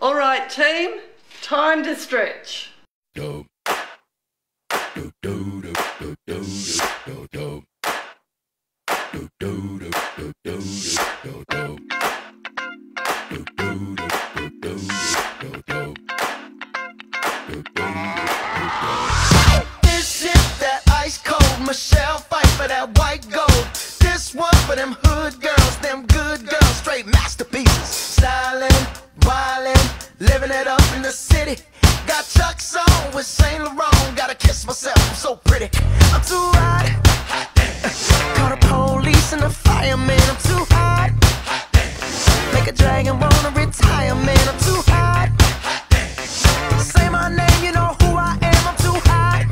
All right, team, time to stretch. This is that ice cold Michelle fight for that white gold. This one for them hood girls, them good living it up in the city. Got Chuck's on with Saint Laurent. Gotta kiss myself, I'm so pretty. I'm too hot. hot Call the police and the fireman. I'm too hot. hot Make a dragon wanna retire, man. I'm too hot. Say my name, you know who I am. I'm too hot.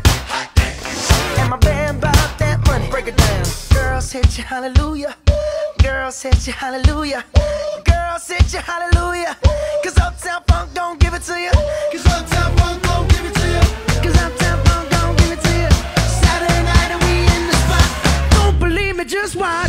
And my band bought that money. Break it down. Girls hit you, hallelujah. Girls hit you, hallelujah y'all sit you hallelujah. Cause Uptown Funk don't give it to you. Cause Uptown Funk don't give it to you. Cause Uptown Funk don't give it to you. Saturday night and we in the spot. Don't believe me, just watch.